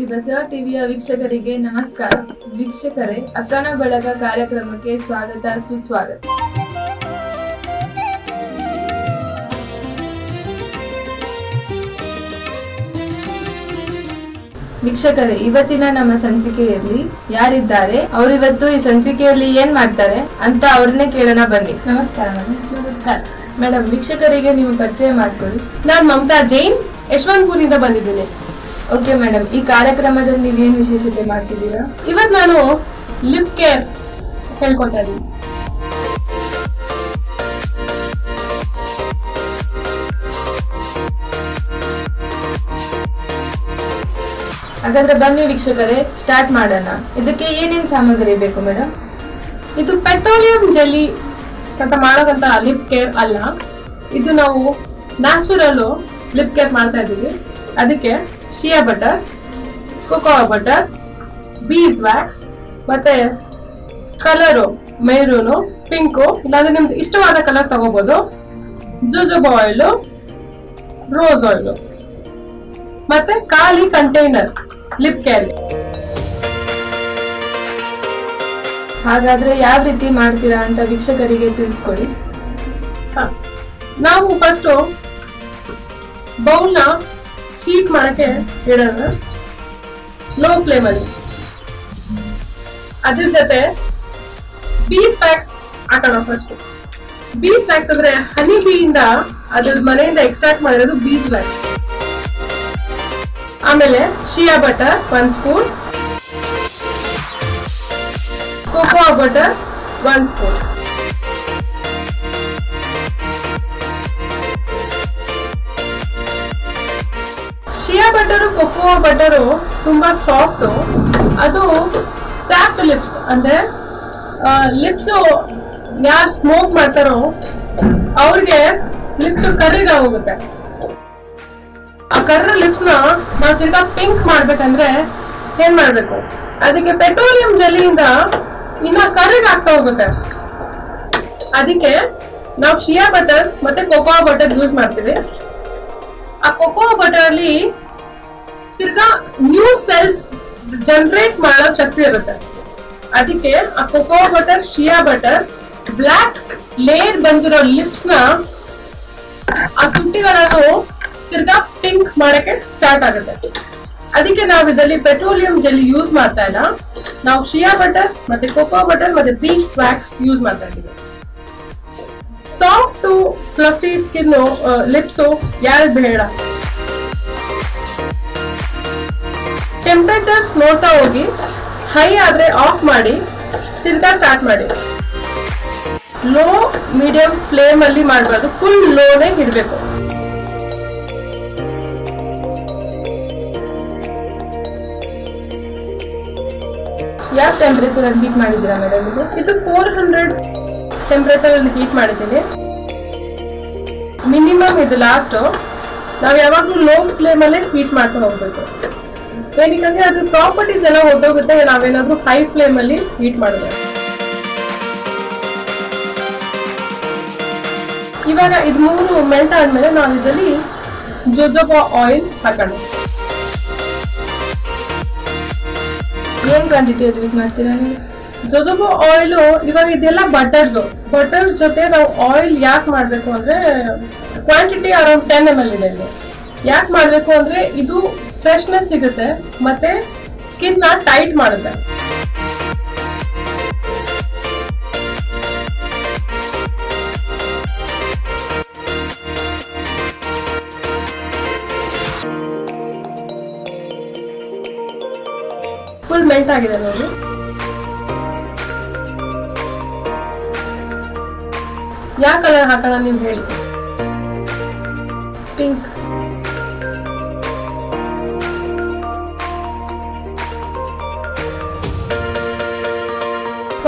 ಶ್ರೀ ಬಸವ ಟಿವಿಯ ವೀಕ್ಷಕರಿಗೆ ನಮಸ್ಕಾರ. ವೀಕ್ಷಕರೇ ಅಕ್ಕನ ಬಳಗ ಕಾರ್ಯಕ್ರಮಕ್ಕೆ ಸ್ವಾಗತ ಸುಸ್ವಾಗತ. ವೀಕ್ಷಕರೇ ಇವತ್ತಿನ ನಮ್ಮ ಸಂಚಿಕೆಯಲ್ಲಿ ಯಾರಿದ್ದಾರೆ? ಅವರಿವತ್ತು ಈ ಸಂಚಿಕೆಯಲ್ಲಿ ಏನ್ ಮಾಡ್ತಾರೆ ಅಂತ ಅವ್ರನ್ನೇ ಕೇಳೋಣ ಬನ್ನಿ. ನಮಸ್ಕಾರ ಮೇಡಮ್ ನಮಸ್ಕಾರ. ಮೇಡಮ್ ವೀಕ್ಷಕರಿಗೆ ನೀವು ಪರಿಚಯ ಮಾಡ್ಕೊಳ್ಳಿ. ನಾನು ಮಮತಾ ಜೈನ್ ಯಶವಂತಪುರಿಂದ ಬಂದಿದ್ದೀನಿ. ಓಕೆ ಮೇಡಮ್ ಈ ಕಾರ್ಯಕ್ರಮದಲ್ಲಿ ನೀವೇನು ವಿಶೇಷತೆ ಮಾಡ್ತಿದ್ದೀರಾ? ಇವತ್ತು ನಾನು ಲಿಪ್ ಕೇರ್ ಹೇಳ್ಕೊತಾ ಇದ್ದೀನಿ ಹಾಗಾದ್ರೆ ಬನ್ನಿ ವೀಕ್ಷಕರೇ ಸ್ಟಾರ್ಟ್ ಮಾಡೋಣ. ಇದಕ್ಕೆ ಏನೇನು ಸಾಮಗ್ರಿ ಬೇಕು ಮೇಡಮ್ ಇದು ಪೆಟ್ರೋಲಿಯಂ ಜೆಲ್ಲಿ ಅಂತ ಮಾಡೋದಂತ ಲಿಪ್ ಕೇರ್ ಅಲ್ಲ. ಇದು ನಾವು ನ್ಯಾಚುರಲ್ ಲಿಪ್ ಕೇರ್ ಮಾಡ್ತಾ ಇದ್ದೀವಿ ಅದಕ್ಕೆ shea butter cocoa butter bees wax ಮತ್ತೆ ಕಲರು ಮೆರೂನು ಪಿಂಕು ಇಲ್ಲಾಂದ್ರೆ ನಿಮ್ದು ಇಷ್ಟವಾದ ಕಲರ್ ತಗೋಬೋದು. ಜುಜುಬ ಆಯಿಲು ರೋಸ್ ಆಯಿಲು ಮತ್ತೆ ಖಾಲಿ ಕಂಟೈನರ್ ಲಿಪ್ ಕೇರ್ಗೆ ಹಾಗಾದ್ರೆ ಯಾವ ರೀತಿ ಮಾಡ್ತೀರಾ ಅಂತ ವೀಕ್ಷಕರಿಗೆ ತಿಳಿಸ್ಕೊಡಿ. ಹಾಂ. ನಾವು ಫಸ್ಟು ಬೌಲ್ನ ಹೀಟ್ ಮಾಡಕ್ಕೆ ಇಡೋಣ ಲೋ ಫ್ಲೇಮ್ ಅಲ್ಲಿ. ಅದ್ರ ಜೊತೆ ಬೀಸ್ ಪ್ಯಾಕ್ಸ್ ಹಾಕೋಣ ಫಸ್ಟ್ ಬೀಸ್ ಪ್ಯಾಕ್ಸ್ ಅಂದ್ರೆ ಹನಿ ಬೀಯಿಂದ ಅದ್ರ ಮನೆಯಿಂದ ಎಕ್ಸ್ಟ್ರಾಕ್ಟ್ ಮಾಡಿರೋದು ಬೀಸ್ ಫ್ಯಾಕ್ಸ್ ಆಮೇಲೆ shea butter one spoon cocoa butter one spoon cocoa butter ತುಂಬ ಸಾಫ್ಟು ಅದು ಚಾಪ್ ಲಿಪ್ಸ್ ಅಂದರೆ ಲಿಪ್ಸು ಯಾರು ಸ್ಮೋಕ್ ಮಾಡ್ತಾರೋ ಅವ್ರಿಗೆ ಲಿಪ್ಸು ಕರ್ರಿಗಾಗೋಗುತ್ತೆ ಆ ಕರ್ರ ಲಿಪ್ಸ್ನ ನಾವು ತಿರ್ಗಾ ಪಿಂಕ್ ಮಾಡ್ಬೇಕಂದ್ರೆ ಏನು ಮಾಡಬೇಕು? ಅದಕ್ಕೆ ಪೆಟ್ರೋಲಿಯಂ ಜಲ್ಲಿಯಿಂದ ಇನ್ನ ಕರ್ರಿಗೆ ಆಗ್ತಾ ಹೋಗುತ್ತೆ. ಅದಕ್ಕೆ ನಾವು ಶಿಯಾ ಬಟರ್ ಮತ್ತೆ ಕೋಕೋ ಬಟರ್ ಯೂಸ್ ಮಾಡ್ತೀವಿ. ಆ ಕೊಕೋ ಬಟರ್ ಅಲ್ಲಿ ತಿರ್ಗಾ ನ್ಯೂ ಸೆಲ್ಸ್ ಜನರೇಟ್ ಮಾಡೋ ಶಕ್ತಿ ಇರುತ್ತೆ. ಅದಕ್ಕೆ ಆ cocoa butter shea butter black layer ಬಂದಿರೋ ಲಿಪ್ಸ್ನ ಆ ತುಟ್ಟಿಗಳನ್ನು ತಿರ್ಗಾ ಪಿಂಕ್ ಮಾಡಕ್ಕೆ ಸ್ಟಾರ್ಟ್ ಆಗುತ್ತೆ. ಅದಕ್ಕೆ ನಾವು ಇದರಲ್ಲಿ ಪೆಟ್ರೋಲಿಯಂ ಜೆಲ್ಲಿ ಯೂಸ್ ಮಾಡ್ತಾ ಇಲ್ಲ. ನಾವು ಶಿಯಾ ಬಟರ್ ಮತ್ತೆ ಕೊಕೋ ಬಟರ್ ಮತ್ತೆ ಬೀನ್ಸ್ ವ್ಯಾಕ್ಸ್ ಯೂಸ್ ಮಾಡ್ತಾ ಇದ್ದೀವಿ. ಸಾಫ್ಟ್ ಫ್ಲಫಿ ಸ್ಕಿನ್ ಲಿಪ್ಸು ಯಾರು ಬೇಡ. ಟೆಂಪರೇಚರ್ ನೋಡ್ತಾ ಹೋಗಿ ಹೈ ಆದರೆ ಆಫ್ ಮಾಡಿ, ತಿರ್ಗಾ ಸ್ಟಾರ್ಟ್ ಮಾಡಿ. ಲೋ ಮೀಡಿಯಂ ಫ್ಲೇಮ್ ಅಲ್ಲಿ ಮಾಡಬಾರ್ದು ಫುಲ್ ಲೋನೇ ಇಡಬೇಕು. ಯಾವ ಟೆಂಪ್ರೇಚರ್ ಹೀಟ್ ಮಾಡಿದ್ದೀರಾ ಮೇಡಮ್ ಇದು? ಇದು ಫೋರ್ ಹಂಡ್ರೆಡ್ ಟೆಂಪ್ರೇಚರ್ ಅಲ್ಲಿ ಹೀಟ್ ಮಾಡಿದ್ದೀನಿ. ಮಿನಿಮಮ್ ಇದು ಲಾಸ್ಟ್ ನಾವು ಯಾವಾಗಲೂ ಲೋ ಫ್ಲೇಮಲ್ಲೇ ಹೀಟ್ ಮಾಡ್ತಾ ಹೋಗ್ಬೇಕು. ಏನಕ್ಕಂದ್ರೆ ಅದ್ರ ಪ್ರಾಪರ್ಟೀಸ್ ಎಲ್ಲ ಹೊಟ್ಟೋಗುತ್ತೆ ನಾವೇನಾದ್ರೂ ಹೈ ಫ್ಲೇಮ್ ಅಲ್ಲಿ ಹೀಟ್ ಮಾಡಿದ್ರೆ. ಇವಾಗ ಇದು ಮೂರು ಮೆಲ್ಟ್ ಆದ್ಮೇಲೆ ನಾವು ಇದರಲ್ಲಿ ಜೋಜೋಬಾ ಆಯಿಲ್ ಹಾಕೋಣ. ಏನ್ ಕ್ವಾಂಟಿಟಿ ಅದು ಯೂಸ್ ಮಾಡ್ತೀರಾ ನೀವು? ಜೊಜೊಬೊ ಆಯಿಲ್ ಇವಾಗ ಇದೆಲ್ಲ ಬಟರ್ಸ್ ಬಟರ್ ಜೊತೆ ನಾವು ಆಯಿಲ್ ಯಾಕೆ ಮಾಡಬೇಕು ಅಂದ್ರೆ quantity around ten M L ಇದೆ ಇದು ಯಾಕೆ ಮಾಡಬೇಕು ಅಂದ್ರೆ ಇದು ಫ್ರೆಶ್ನೆಸ್ ಸಿಗುತ್ತೆ, ಮತ್ತೆ ಸ್ಕಿನ್ನ ಟೈಟ್ ಮಾಡುತ್ತೆ. ಫುಲ್ ಮೆಲ್ಟ್ ಆಗಿದೆ ನೋಡಿ. ಯಾವ ಕಲರ್ ಹಾಕೋಣ ನೀವು ಹೇಳಿ.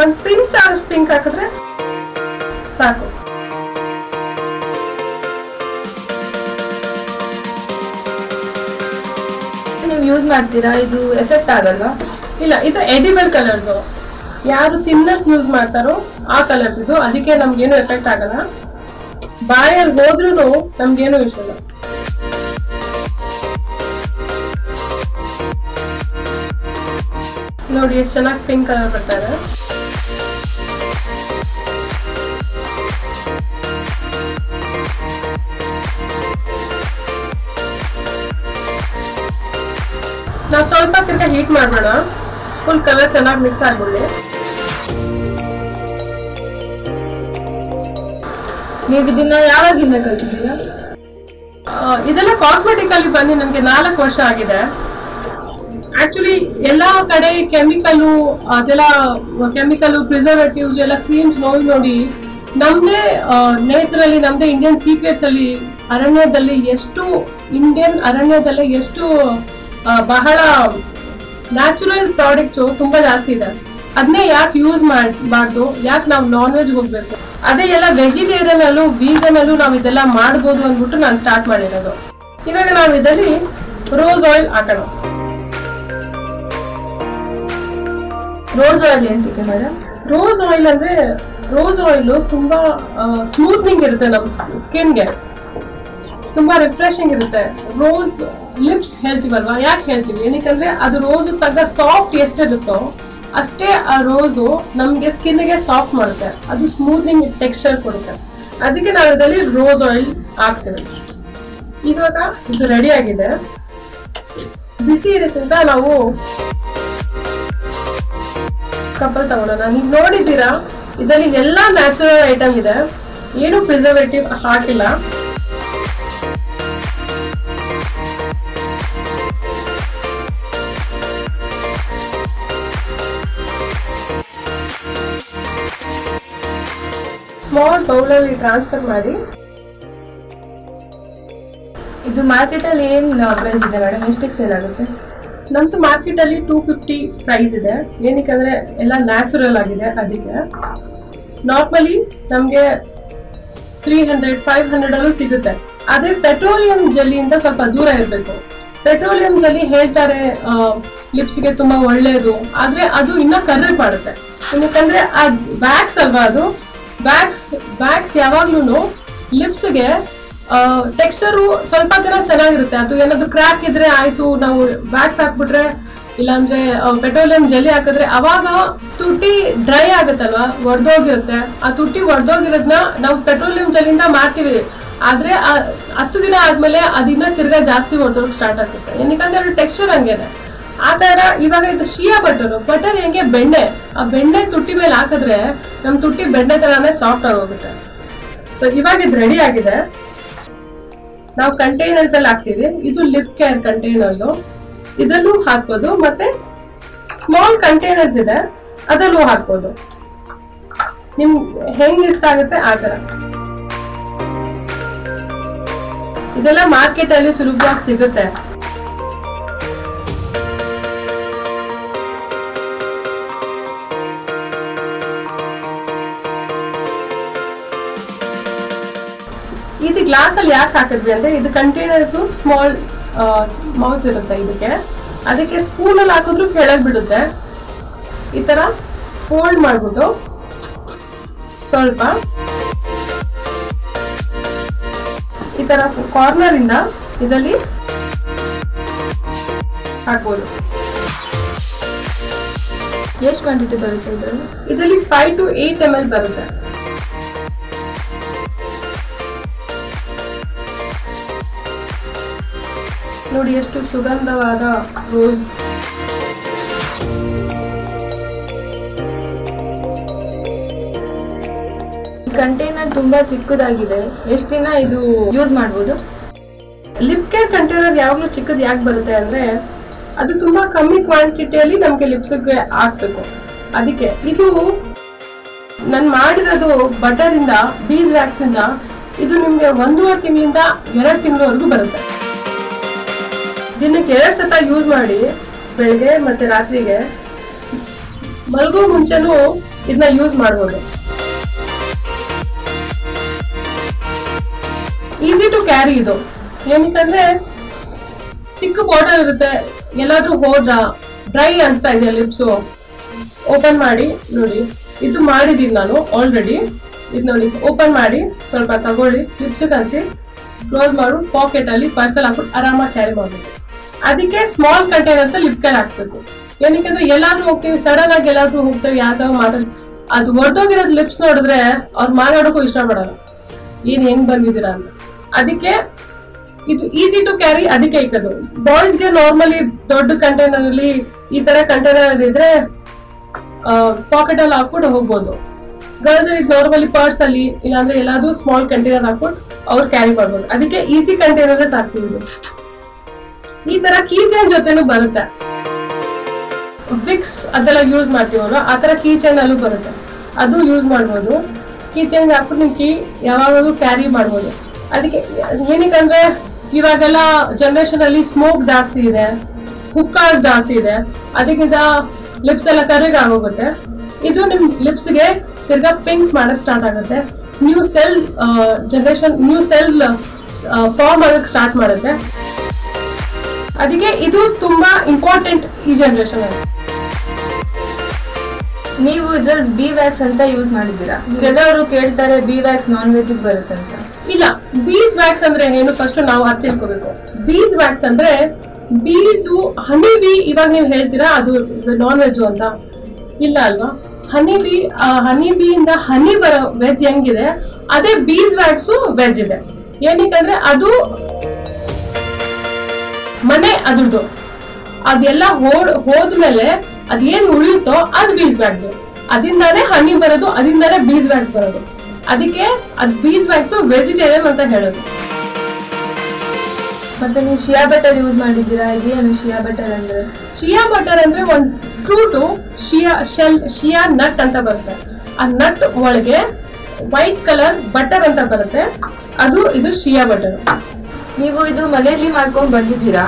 ಒಂದ್ ಪಿಂಚ್ ಆದಷ್ಟು ಪಿಂಕ್ ಹಾಕಿದ್ರೆ ಸಾಕು. ನೀವು ಯೂಸ್ ಮಾಡ್ತೀರಾ? ಇದು ಎಫೆಕ್ಟ್ ಆಗಲ್ವಾ? ಇಲ್ಲ ಇದು ಎಡಿಬಲ್ ಕಲರ್ಸ್ ಯಾರು ತಿನ್ನಕ್ ಯೂಸ್ ಮಾಡ್ತಾರೋ ಆ ಕಲರ್ಸ್ ಇದು. ಅದಕ್ಕೆ ನಮ್ಗೇನು ಎಫೆಕ್ಟ್ ಆಗಲ್ಲ. ಬಾಯಲ್ಲಿ ಹೋದ್ರೂ ನಮ್ಗೇನು ಇಷ್ಟ ಇಲ್ಲ. ನೋಡಿ ಎಷ್ಟು ಚೆನ್ನಾಗಿ ಪಿಂಕ್ ಕಲರ್ ಬರ್ತಾ ಹೀಟ್ ಮಾಡೋಣ ಫುಲ್ ಕಲರ್ ಚೆನ್ನಾಗಿ ಮಿಕ್ಸ್ ಆಗ್ಬಿಡಿ. ನೀವು ಇದನ್ನ ಯಾವಾಗಿಂದ ಕಲ್ತಿದ್ದೀರಾ? ಇದೆಲ್ಲ ಕಾಸ್ಮೆಟಿಕ್ ಅಲ್ಲಿ ಬಂದು ನನಗೆ ನಾಲ್ಕು ವರ್ಷ ಆಗಿದೆ. ಆಕ್ಚುಲಿ ಎಲ್ಲಾ ಕಡೆ ಕೆಮಿಕಲ್ ಅದೆಲ್ಲ ಕೆಮಿಕಲ್ ಪ್ರಿಸರ್ವೇಟಿವ್ಸ್ ಎಲ್ಲ ಕ್ರೀಮ್ಸ್ ನೋಡಿ ನೋಡಿ ನಮ್ದೇ ನೇಚರಲ್ಲಿ ನಮ್ದೇ ಇಂಡಿಯನ್ ಸೀಕ್ರೆಟ್ಸ್ ಅಲ್ಲಿ ಅರಣ್ಯದಲ್ಲಿ ಎಷ್ಟು ಇಂಡಿಯನ್ ಅರಣ್ಯದಲ್ಲಿ ಎಷ್ಟು ಬಹಳ ನ್ಯಾಚುರಲ್ ಪ್ರಾಡಕ್ಟ್ಸ್ ತುಂಬಾ ಜಾಸ್ತಿ ಇದೆ. ಅದನ್ನೇ ಯಾಕೆ ಯೂಸ್ ಮಾಡಬಾರ್ದು ಯಾಕೆ ನಾವು ನಾನ್ ವೆಜ್ ಹೋಗ್ಬೇಕು? ಅದೇ ಎಲ್ಲ ವೆಜಿಟೇರಿಯನ್ ಅಲ್ಲೂ ವೀಗನ್ ಅಲ್ಲೂ ನಾವು ಇದೆಲ್ಲ ಮಾಡ್ಬೋದು ಅಂದ್ಬಿಟ್ಟು ನಾನು ಸ್ಟಾರ್ಟ್ ಮಾಡಿರೋದು. ಇವಾಗ ನಾವು ಇದರಲ್ಲಿ ರೋಸ್ ಆಯಿಲ್ ಹಾಕೋಣ. Rose oil madam rose oil ಅಂದ್ರೆ ರೋಸ್ ಆಯಿಲ್ ತುಂಬಾ ಸ್ಮೂತ್ನಿಂಗ್ ಇರುತ್ತೆ ನಮ್ಮ ಸ್ಕಿನ್ಗೆ ತುಂಬಾ ರಿಫ್ರೆಶಿಂಗ್ ಇರುತ್ತೆ. ರೋಸ್ ಲಿಪ್ಸ್ ಹೇಳ್ತೀವಲ್ವಾ ಯಾಕೆ ಹೇಳ್ತೀವಿ? ಏನಕ್ಕಂದ್ರೆ ಅದು ರೋಸ್ ತಗ್ಗ ಸಾಫ್ಟ್ ಎಷ್ಟಿರುತ್ತೋ ಅಷ್ಟೇ ಆ ರೋಸು ನಮಗೆ ಸ್ಕಿನ್ಗೆ ಸಾಫ್ಟ್ ಮಾಡುತ್ತೆ. ಅದು ಸ್ಮೂತ್ನಿಂಗ್ ಟೆಕ್ಸ್ಚರ್ ಕೊಡುತ್ತೆ. ಅದಕ್ಕೆ ನಾವು ಅದರಲ್ಲಿ ರೋಸ್ ಆಯಿಲ್ ಹಾಕ್ತೇವೆ. ಇವಾಗ ಇದು ರೆಡಿ ಆಗಿದೆ. ಬಿಸಿ ಇರುತ್ತೆ ನಾವು ಕಪ್ಪಲ್ ತಗೊಳ್ಳೋಣ ನೀವು ನೋಡಿದ್ದೀರಾ? ಇದರಲ್ಲಿ ಎಲ್ಲ ನ್ಯಾಚುರಲ್ ಐಟಮ್ ಇದೆ. ಏನು ಪ್ರಿಸರ್ವೇಟಿವ್ ಹಾಕಿಲ್ಲ. ಬೌಲಲ್ಲಿ ಟ್ರಾನ್ಸ್ಫರ್ ಮಾಡಿ. ಇದು ಮಾರ್ಕೆಟ್ ಅಲ್ಲಿ ಏನ್ ಪ್ರೈಸ್ ಇದೆ ಮೇಡಮ್ ಎಷ್ಟಕ್ಕೆ ಸೇಲ್ ಆಗುತ್ತೆ? ನಮ್ದು ಮಾರ್ಕೆಟ್ ಅಲ್ಲಿ ಟೂ ಫಿಫ್ಟಿ ಪ್ರೈಸ್ ಇದೆ. ಏನಕ್ಕೆ ಎಲ್ಲ ನ್ಯಾಚುರಲ್ ಆಗಿದೆ ಅದಕ್ಕೆ. ನಾರ್ಮಲಿ ನಮಗೆ ತ್ರೀ ಹಂಡ್ರೆಡ್ ಫೈವ್ ಹಂಡ್ರೆಡ್ ಅಲ್ಲೂ ಸಿಗುತ್ತೆ. ಆದ್ರೆ ಪೆಟ್ರೋಲಿಯಂ ಜಲ್ಲಿಯಿಂದ ಸ್ವಲ್ಪ ದೂರ ಇರಬೇಕು. ಪೆಟ್ರೋಲಿಯಂ ಜಲ್ಲಿ ಹೇಳ್ತಾರೆ ಲಿಪ್ಸ್ಗೆ ತುಂಬಾ ಒಳ್ಳೆಯದು ಆದ್ರೆ ಅದು ಇನ್ನೂ ಕರ್ರಿ ಮಾಡುತ್ತೆ. ಏನಕ್ಕಂದ್ರೆ ಆ ವ್ಯಾಕ್ಸ್ ಅಲ್ವಾ ಅದು? ವ್ಯಾಕ್ಸ್ ಬ್ಯಾಗ್ಸ್ ಯಾವಾಗ್ಲೂ ಲಿಪ್ಸ್ಗೆ ಟೆಕ್ಸ್ಚರು ಸ್ವಲ್ಪ ದಿನ ಚೆನ್ನಾಗಿರುತ್ತೆ. ಅದು ಏನಾದ್ರು ಕ್ರ್ಯಾಕ್ ಇದ್ರೆ ಆಯ್ತು, ನಾವು ಬ್ಯಾಗ್ಸ್ ಹಾಕ್ಬಿಟ್ರೆ, ಇಲ್ಲಾಂದ್ರೆ ಪೆಟ್ರೋಲಿಯಂ ಜೆಲ್ಲಿ ಹಾಕಿದ್ರೆ ಅವಾಗ ತುಟಿ ಡ್ರೈ ಆಗುತ್ತಲ್ವಾ, ಒಡೆದೋಗಿರುತ್ತೆ. ಆ ತುಟಿ ಒಡೆದೋಗಿರೋದನ್ನ ನಾವು ಪೆಟ್ರೋಲಿಯಂ ಜೆಲ್ಲಿಂದ ಮಾಡ್ತೀವಿ. ಆದ್ರೆ ಹತ್ತು ದಿನ ಆದ್ಮೇಲೆ ಅದಿನ್ನ ತಿರ್ಗಾ ಜಾಸ್ತಿ ಹೊಡೆದೋಗಕ್ಕೆ ಸ್ಟಾರ್ಟ್ ಆಗುತ್ತೆ. ಏನಕ್ಕಂದ್ರೆ ಟೆಕ್ಸ್ಚರ್ ಹಂಗೇನೆ. ಆ ತರ ಇವಾಗ ಇದು ಶಿಯಾ ಬಟರ್ ಬಟರ್ ಹೆಂಗೆ ಬೆಣ್ಣೆ, ಆ ಬೆಣ್ಣೆ ತುಟ್ಟಿ ಮೇಲೆ ಹಾಕಿದ್ರೆ ನಮ್ ತುಟ್ಟಿ ಬೆಣ್ಣೆ ತರಾನೇ ಸಾಫ್ಟ್ ಆಗೋಗುತ್ತೆ. ಸೊ ಇವಾಗ ಇದು ರೆಡಿ ಆಗಿದೆ. ನಾವು ಕಂಟೈನರ್ಸ್ ಅಲ್ಲಿ ಹಾಕ್ತೀವಿ. ಇದು ಲಿಪ್ ಕೇರ್ ಕಂಟೈನರ್ಸ್ ಇದಲ್ಲೂ ಹಾಕ್ಬೋದು. ಮತ್ತೆ ಸ್ಮಾಲ್ ಕಂಟೈನರ್ಸ್ ಇದೆ. ಅದಲ್ಲೂ ಹಾಕ್ಬೋದು. ನಿಮ್ ಹೆಂಗ್ ಇಷ್ಟ ಆಗುತ್ತೆ ಆ ತರ ಇದೆಲ್ಲ ಮಾರ್ಕೆಟ್ ಅಲ್ಲಿ ಸುಲಭವಾಗಿ ಸಿಗುತ್ತೆ. ಇದು ಗ್ಲಾಸ್ ಅಲ್ಲಿ ಯಾಕೆ ಹಾಕಿದ್ವಿ ಅಂದ್ರೆ ಇದು ಕಂಟೈನರ್ಸು ಸ್ಮಾಲ್ ಮೌತ್ ಇರುತ್ತೆ ಇದಕ್ಕೆ. ಅದಕ್ಕೆ ಸ್ಪೂನ್ ಅಲ್ಲಿ ಹಾಕಿದ್ರು ಕೆಳಗ್ ಬಿಡುತ್ತೆ. ಈ ತರ ಫೋಲ್ಡ್ ಮಾಡ್ಬಿಟ್ಟು ಸ್ವಲ್ಪ ಈ ತರ ಕಾರ್ನರ್ ಇಂದ ಇದರಲ್ಲಿ ಹಾಕ್ಬೋದು. ಎಷ್ಟು ಕ್ವಾಂಟಿಟಿ ಬರುತ್ತೆ ಇದರಲ್ಲಿ? ಇದರಲ್ಲಿ five to eight M L ಬರುತ್ತೆ. ನೋಡಿ ಎಷ್ಟು ಸುಗಂಧವಾದ ರೋಸ್. ಕಂಟೈನರ್ ತುಂಬಾ ಚಿಕ್ಕದಾಗಿದೆ. ಎಷ್ಟು ದಿನ ಇದು ಯೂಸ್ ಮಾಡ್ಬೋದು? ಲಿಪ್ ಕೇರ್ ಕಂಟೈನರ್ ಯಾವಾಗಲೂ ಚಿಕ್ಕದು ಯಾಕೆ ಬರುತ್ತೆ ಅಂದ್ರೆ, ಅದು ತುಂಬಾ ಕಮ್ಮಿ ಕ್ವಾಂಟಿಟಿಯಲ್ಲಿ ನಮಗೆ ಲಿಪ್ಸ್ಗೆ ಹಾಕ್ಬೇಕು ಅದಕ್ಕೆ ಇದು ನಾನು ಮಾಡಿರೋದು ಬಟರ್ ಇಂದ ಬೀಸ್ ವ್ಯಾಕ್ಸಿಂದ ಇದು ನಿಮಗೆ ಒಂದೂವರೆ ತಿಂಗಳಿಂದ ಎರಡು ತಿಂಗಳವರೆಗೂ ಬರುತ್ತೆ. ದಿನಕ್ಕೆ ಎರಡು ಸತ ಯೂಸ್ ಮಾಡಿ ಬೆಳಗ್ಗೆ ಮತ್ತೆ ರಾತ್ರಿಗೆ ಮಲಗೋ ಮುಂಚೆನೂ ಇದನ್ನ ಯೂಸ್ ಮಾಡ್ಬೋದು. ಈಸಿ ಟು ಕ್ಯಾರಿ ಇದು. ಏನಕ್ಕಂದ್ರೆ ಚಿಕ್ಕ ಬಾಟಲ್ ಇರುತ್ತೆ. ಎಲ್ಲಾದ್ರೂ ಹೋದ್ರ ಡ್ರೈ ಅನ್ಸ್ತಾ ಇದೆ ಲಿಪ್ಸು ಓಪನ್ ಮಾಡಿ, ನೋಡಿ. ಇದು ಮಾಡಿದೀನಿ ನಾನು ಆಲ್ರೆಡಿ ಇದು ನೋಡಿ ಓಪನ್ ಮಾಡಿ, ಸ್ವಲ್ಪ ತಗೊಳ್ಳಿ. ಲಿಪ್ಸಿಗೆ ಹಂಚಿ ಕ್ಲೋಸ್ ಮಾಡು ಪಾಕೆಟ್ ಅಲ್ಲಿ ಪರ್ಸಲ್ ಹಾಕೊಂಡು ಆರಾಮಾಗಿ ಕ್ಯಾರಿ ಮಾಡ್ಬೇಕು ಅದಕ್ಕೆ ಸ್ಮಾಲ್ ಕಂಟೈನರ್ಸ್ ಲಿಫ್ಟ್ ಹಾಕ್ಬೇಕು. ಏನಕ್ಕೆ ಎಲ್ಲಾದ್ರೂ ಹೋಗ್ತೀವಿ ಸಡನ್ ಆಗಿ ಎಲ್ಲಾದ್ರೂ ಹೋಗ್ತೀವಿ ಯಾವ್ದಾವ್ ಮಾತಾಡ್ ಅದು ಹೊರದೋಗಿರೋದ್ ಲಿಪ್ಸ್ ನೋಡಿದ್ರೆ ಅವ್ರು ಮಾತಾಡೋಕ್ಕೂ ಇಷ್ಟಪಡಲ್ಲ. ಏನ್ ಹೆಂಗ್ ಬಂದಿದ್ದೀರಾ ಅಂತ. ಅದಕ್ಕೆ ಇದು ಈಸಿ ಟು ಕ್ಯಾರಿ ಅದಕ್ಕೆ ಇಕ್ಕದು ಬಾಯ್ಸ್ಗೆ ನಾರ್ಮಲಿ ದೊಡ್ಡ ಕಂಟೈನರ್ ಅಲ್ಲಿ ಈ ತರ ಕಂಟೈನರ್ ಇದ್ರೆ ಪಾಕೆಟ್ ಅಲ್ಲಿ ಹಾಕೊಂಡು ಹೋಗ್ಬೋದು. ಗರ್ಲ್ಸ್ ಇದು ನಾರ್ಮಲಿ ಪರ್ಸ್ ಅಲ್ಲಿ, ಇಲ್ಲಾಂದ್ರೆ ಎಲ್ಲಾದ್ರೂ ಸ್ಮಾಲ್ ಕಂಟೈನರ್ ಹಾಕೊಂಡು ಅವ್ರು ಕ್ಯಾರಿ ಮಾಡ್ಬೋದು. ಅದಕ್ಕೆ ಈಸಿ ಕಂಟೈನರ್ ಸಾಕ್ತೀವಿ ಇದು ಈ ತರ ಕೀ ಚೈನ್ ಜೊತೆನೂ ಬರುತ್ತೆ. ವಿಕ್ಸ್ ಅದೆಲ್ಲ ಯೂಸ್ ಮಾಡ್ತೀವಲ್ಲ ಆ ತರ ಕೀ ಚೈನ್ ಅಲ್ಲೂ ಬರುತ್ತೆ. ಅದು ಯೂಸ್ ಮಾಡ್ಬೋದು. ಕೀ ಚೈನ್ ಹಾಕ್ಬಿಟ್ಟು ನೀವು ಕೀ ಯಾವಾಗಲೂ ಕ್ಯಾರಿ ಮಾಡ್ಬೋದು. ಅದಕ್ಕೆ ಏನಕ್ಕಂದ್ರೆ ಇವಾಗೆಲ್ಲ ಜನರೇಷನ್ ಅಲ್ಲಿ ಸ್ಮೋಕ್ ಜಾಸ್ತಿ ಇದೆ ಹುಕ್ಕಾಸ್ ಜಾಸ್ತಿ ಇದೆ. ಅದಕ್ಕಿಂತ ಲಿಪ್ಸ್ ಎಲ್ಲ ಕರೆಗೆ ಆಗೋಗುತ್ತೆ. ಇದು ನಿಮ್ ಲಿಪ್ಸ್ಗೆ ತಿರ್ಗಾ ಪಿಂಕ್ ಮಾಡಕ್ ಸ್ಟಾರ್ಟ್ ಆಗುತ್ತೆ. New cell generation new cell form ಆಗೋಕ್ಕೆ ಸ್ಟಾರ್ಟ್ ಮಾಡುತ್ತೆ. ಅದಕ್ಕೆ ಇದು ತುಂಬಾ ಇಂಪಾರ್ಟೆಂಟ್ ಈ ಜನರೇಷನ್ ಅಲ್ಲಿ. ನೀವು ಇದ್ರಲ್ಲಿ ಬಿ ವ್ಯಾಕ್ಸ್ ಅಂತ ಯೂಸ್ ಮಾಡಿದ್ದೀರಾ? ಕೆಲವರು ಕೇಳ್ತಾರೆ ಬಿ ವ್ಯಾಕ್ಸ್ ನಾನ್ ವೆಜ್ ಬರುತ್ತೆ ಅಂತ. ಇಲ್ಲ ಬೀಸ್ ವ್ಯಾಕ್ಸ್ ಅಂದ್ರೆ ಏನು ಫಸ್ಟ್ ನಾವು ಅರ್ಥ ತಿಳ್ಕೋಬೇಕು. ಬೀಸ್ ವ್ಯಾಕ್ಸ್ ಅಂದ್ರೆ ಬೀಸು ಹನಿ ಬಿ ಇವಾಗ ನೀವು ಹೇಳ್ತೀರಾ ಅದು ನಾನ್ ವೆಜ್ ಅಂತ. ಇಲ್ಲ ಅಲ್ವಾ? ಹನಿ ಬಿ ಹನಿ ಬಿ ಇಂದ ಹನಿ ಬರೋ ವೆಜ್ ಹೆಂಗಿದೆ ಅದೇ ಬೀಸ್ ವ್ಯಾಕ್ಸು ವೆಜ್ ಇದೆ. ಏನಕ್ಕಂದ್ರೆ ಅದು ಮನೆ ಅದ್ರದ್ದು. ಅದೆಲ್ಲ ಹೋಡ್ ಹೋದ್ಮೇಲೆ ಅದೇನ್ ಉಳಿಯುತ್ತೋ ಅದ್ ಬೀಸ್ ವ್ಯಾಕ್ಸ್ ಅದಿಂದಾನೇ ಹನಿ ಬರೋದು ಅದಿಂದಾನೇ ಬೀಸ್ ವ್ಯಾಕ್ಸ್ ಬರೋದು. ಅದಕ್ಕೆ ಅದ್ ಬೀಸ್ ವ್ಯಾಕ್ಸ್ ವೆಜಿಟೇರಿಯನ್ ಅಂತ ಹೇಳೋದು. ಮತ್ತೆ ನೀವು ಶಿಯಾ ಬಟರ್ ಯೂಸ್ ಮಾಡಿದ್ದೀರಾ? ಇದೇನು ಶಿಯಾ ಬಟರ್ ಅಂದ್ರೆ? ಶಿಯಾ ಬಟರ್ ಅಂದ್ರೆ ಒಂದ್ fruit shea shell shea nut ಅಂತ ಬರುತ್ತೆ. ಆ ನಟ್ ಒಳಗೆ ವೈಟ್ ಕಲರ್ ಬಟರ್ ಅಂತ ಬರುತ್ತೆ. ಅದು ಇದು ಶಿಯಾ ಬಟರ್. ನೀವು ಇದು ಮನೆಯಲ್ಲಿ ಮಾಡ್ಕೊಂಡು ಬಂದಿದ್ದೀರಾ?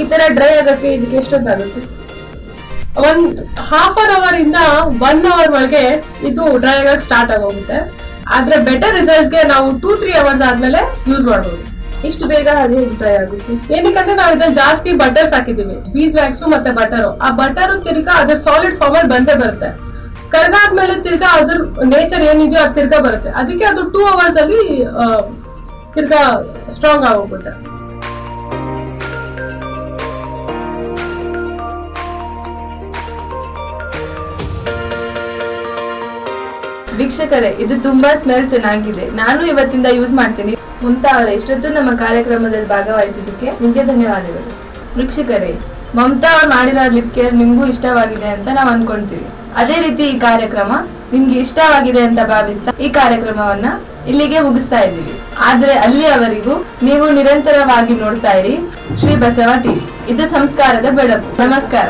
ಈ ತರ ಡ್ರೈ ಆಗಕ್ಕೆ ಇದಕ್ಕೆ ಎಷ್ಟೊತ್ತಾಗುತ್ತೆ? ಒಂದ್ ಹಾಫ್ ಅನ್ ಅವರ್ ಇಂದ ಒನ್ ಅವರ್ ಒಳಗೆ ಇದು ಡ್ರೈ ಆಗಕ್ಕೆ ಸ್ಟಾರ್ಟ್ ಆಗೋಗುತ್ತೆ. ಆದ್ರೆ ಬೆಟರ್ ರಿಸಲ್ಟ್ಗೆ ನಾವು ಟೂ ತ್ರೀ ಅವರ್ಸ್ ಆದ್ಮೇಲೆ ಯೂಸ್ ಮಾಡ್ಬೋದು. ಇಷ್ಟು ಬೇಗ ಅದು ಹೇಗೆ ಡ್ರೈ ಆಗುತ್ತೆ? ಏನಕ್ಕಂದ್ರೆ ನಾವು ಇದ್ರಲ್ಲಿ ಜಾಸ್ತಿ ಬಟರ್ಸ್ ಹಾಕಿದೀವಿ ಬೀಸ್ ವ್ಯಾಕ್ಸು ಮತ್ತೆ ಬಟರ್ ಆ ಬಟರ್ ತಿರ್ಗಾ ಅದ್ರ ಸಾಲಿಡ್ ಫಾರ್ಮ್ ಅಲ್ಲಿ ಬಂದೇ ಬರುತ್ತೆ. ಕರ್ಗಾದ್ಮೇಲೆ ತಿರ್ಗಾ ಅದ್ರ ನೇಚರ್ ಏನಿದೆಯೋ ಅದು ತಿರ್ಗಾ ಬರುತ್ತೆ. ಅದಕ್ಕೆ ಅದು ಟೂ ಅವರ್ಸ್ ಅಲ್ಲಿ ತಿರ್ಗಾ ಸ್ಟ್ರಾಂಗ್ ಆಗೋಗುತ್ತೆ. ವೀಕ್ಷಕರೇ, ಇದು ತುಂಬಾ ಸ್ಮೆಲ್ ಚೆನ್ನಾಗಿದೆ. ನಾನು ಇವತ್ತಿಂದ ಯೂಸ್ ಮಾಡ್ತೀನಿ. ಮುಮ್ತಾ ಅವರ, ಇಷ್ಟೊತ್ತು ನಮ್ಮ ಕಾರ್ಯಕ್ರಮದಲ್ಲಿ ಭಾಗವಹಿಸಿದ್ದಕ್ಕೆ ನಿಮಗೆ ಧನ್ಯವಾದಗಳು. ವೀಕ್ಷಕರೇ, ಮಮತಾ ಅವ್ರು ಮಾಡಿರೋ ಲಿಪ್ ಕೇರ್ ನಿಮ್ಗೂ ಇಷ್ಟವಾಗಿದೆ ಅಂತ ನಾವು ಅನ್ಕೊಂತೀವಿ. ಅದೇ ರೀತಿ ಈ ಕಾರ್ಯಕ್ರಮ ನಿಮ್ಗೆ ಇಷ್ಟವಾಗಿದೆ ಅಂತ ಭಾವಿಸ್ತಾ ಈ ಕಾರ್ಯಕ್ರಮವನ್ನ ಇಲ್ಲಿಗೆ ಮುಗಿಸ್ತಾ ಇದ್ದೀವಿ. ಆದ್ರೆ ಅಲ್ಲಿಯವರೆಗೂ ನೀವು ನಿರಂತರವಾಗಿ ನೋಡ್ತಾ ಇರಿ. ಶ್ರೀ ಬಸವ ಟಿವಿ. ಇದು ಸಂಸ್ಕಾರದ ಬೆಳಕು. ನಮಸ್ಕಾರ.